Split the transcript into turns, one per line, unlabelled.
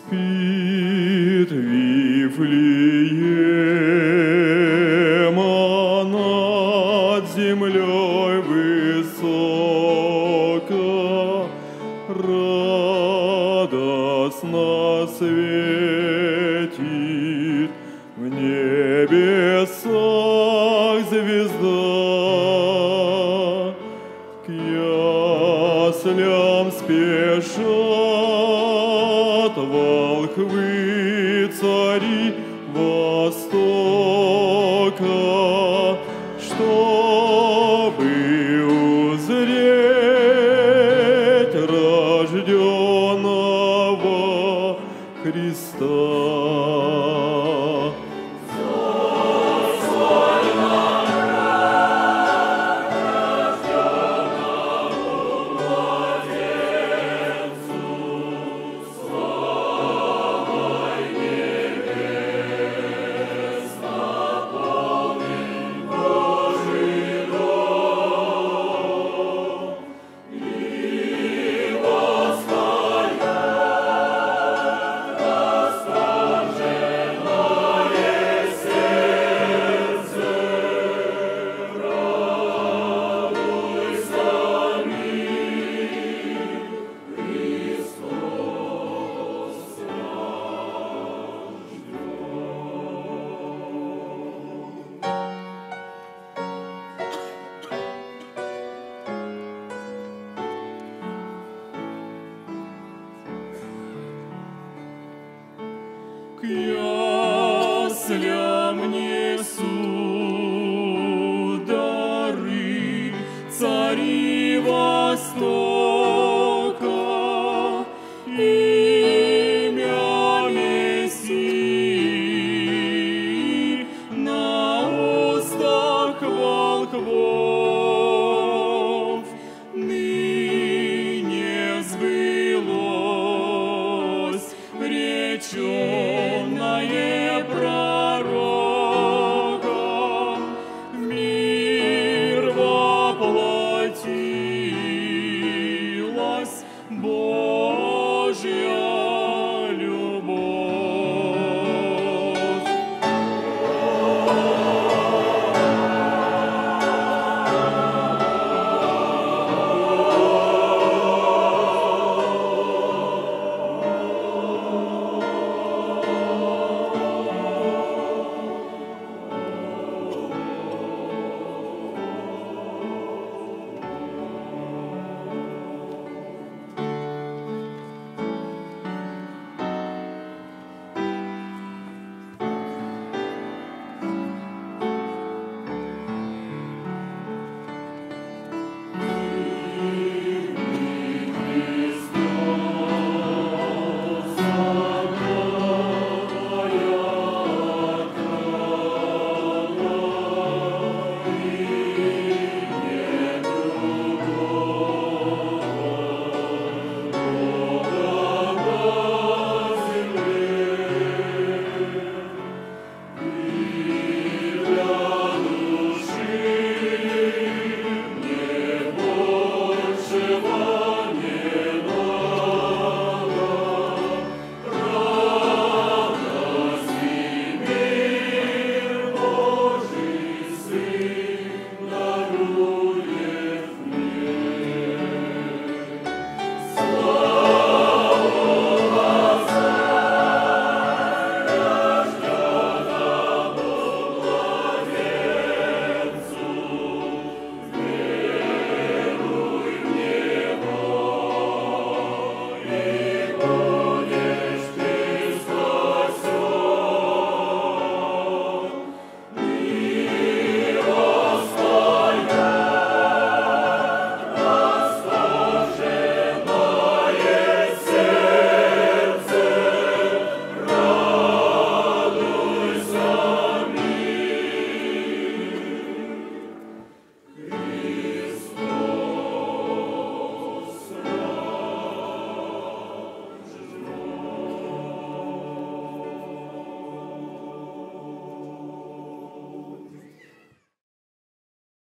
Спит Вифлеема над землей высоко, радостно светит в небесах звезда. К яслям спешат Востока, чтобы узреть рожденного Христа. к яслям несу дары цари Востока. Имя Мессии на устах волхвов.